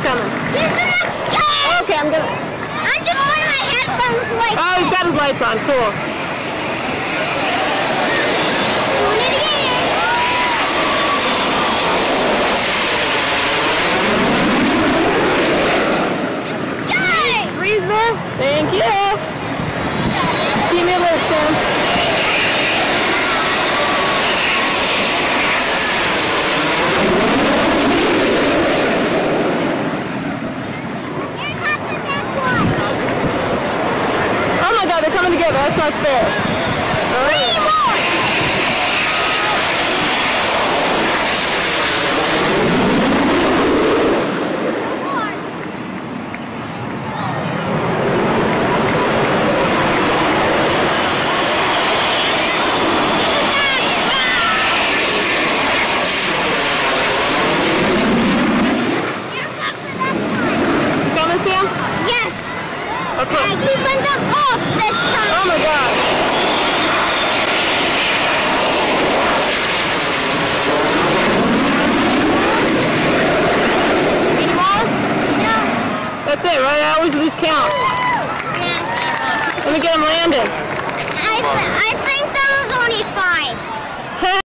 coming. Here's the next guy. Okay, I'm gonna. I just put my headphones like. Oh, he's got his lights on. Cool. Doing it again. Sky. Breeze there. Thank you. Give me a look, Sam. Here comes the next one. Oh my God, they're coming together. That's not fair. Three more. Two more. Here comes the next one. Coming, Sam? Yes. And keeping them off this time. Oh my God. Any more? No. That's it, right? I always lose count. Nah. Let me get him landed. I, th- I think there was only five.